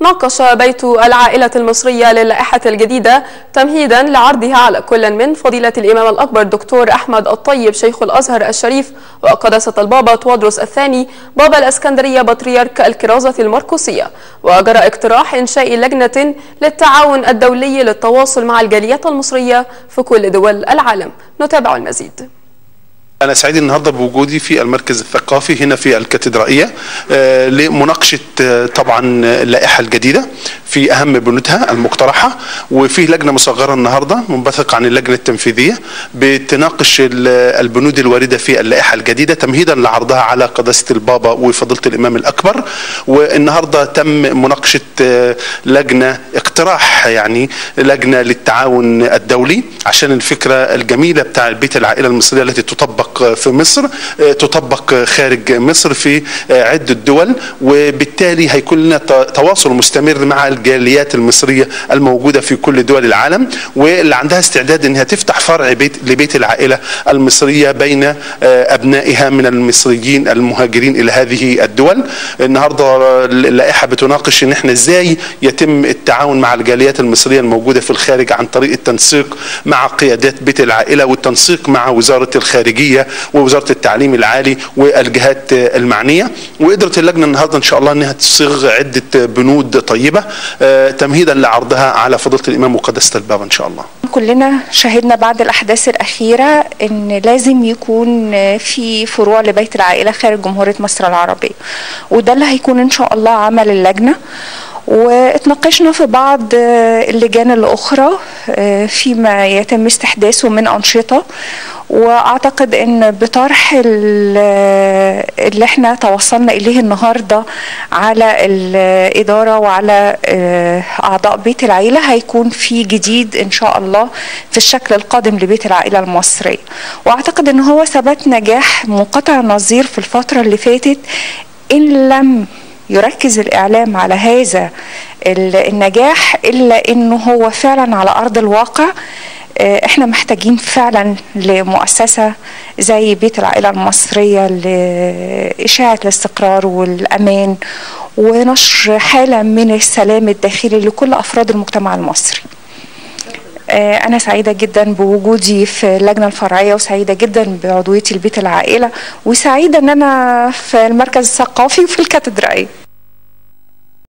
ناقش بيت العائلة المصرية للائحة الجديدة تمهيدا لعرضها على كل من فضيلة الإمام الأكبر دكتور أحمد الطيب شيخ الأزهر الشريف وقداسة البابا توادرس الثاني بابا الأسكندرية بطريرك الكرازة المركوسية. وجرى اقتراح إنشاء لجنة للتعاون الدولي للتواصل مع الجاليات المصرية في كل دول العالم. نتابع المزيد. أنا سعيد النهارده بوجودي في المركز الثقافي هنا في الكاتدرائية آه، لمناقشة آه، طبعا اللائحة الجديدة. في أهم بنودها المقترحة وفي لجنة مصغرة النهارده منبثق عن اللجنة التنفيذية بتناقش ال- البنود الواردة في اللائحة الجديدة تمهيدا لعرضها على قداسة البابا وفضيلة الإمام الأكبر. والنهاردة تم مناقشة آه، لجنة اقتراح يعني لجنة للتعاون الدولي عشان الفكرة الجميلة بتاع بيت العائلة المصرية التي تطبق في مصر آه، تطبق خارج مصر في آه، عدة دول وبالتالي هيكون لنا تواصل مستمر مع الجاليات المصرية الموجودة في كل دول العالم واللي عندها استعداد إنها تفتح فرع بيت لبيت العائلة المصرية بين آه، أبنائها من المصريين المهاجرين إلى هذه الدول. النهارده اللائحة بتناقش إن إحنا إزاي يتم التعاون مع الجاليات المصرية الموجودة في الخارج عن طريق التنسيق مع قيادات بيت العائلة والتنسيق مع وزارة الخارجية ووزارة التعليم العالي والجهات المعنية. وقدرت اللجنة النهارده إن شاء الله إنها تصيغ عدة بنود طيبة. آه، تمهيدا لعرضها على فضيلة الإمام وقداسة البابا إن شاء الله. كلنا شهدنا بعد الأحداث الأخيرة إن لازم يكون في فروع لبيت العائلة خارج جمهورية مصر العربية. وده اللي هيكون إن شاء الله عمل اللجنة. واتناقشنا في بعض اللجان الأخرى فيما يتم استحداثه من أنشطة. وأعتقد إن بطرح ال- اللي إحنا توصلنا إليه النهارده على الإدارة وعلى آه، أعضاء بيت العيلة هيكون في جديد إن شاء الله في الشكل القادم لبيت العائلة المصرية. وأعتقد إن هو ثبت نجاح منقطع النظير في الفترة اللي فاتت إن لم يركز الإعلام على هذا ال- النجاح إلا إنه هو فعلا على أرض الواقع. إحنا محتاجين فعلا لمؤسسة زي بيت العائلة المصرية لإشاعة الاستقرار والأمان ونشر حالة من السلام الداخلي لكل أفراد المجتمع المصري. آه، أنا سعيدة جدا بوجودي في اللجنة الفرعية وسعيدة جدا بعضويتي لبيت العائلة وسعيدة أن أنا في المركز الثقافي وفي الكاتدرائية.